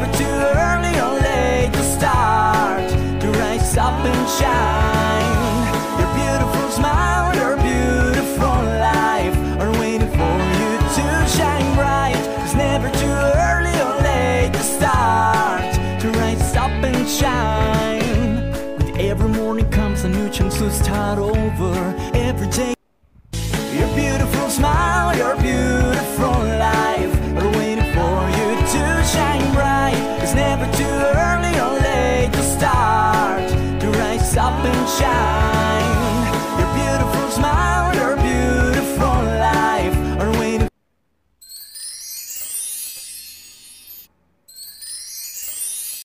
never too early or late to start to rise up and shine. Your beautiful smile, your beautiful life are waiting for you to shine bright. It's never too early or late to start to rise up and shine. With every morning comes a new chance to start over. Never too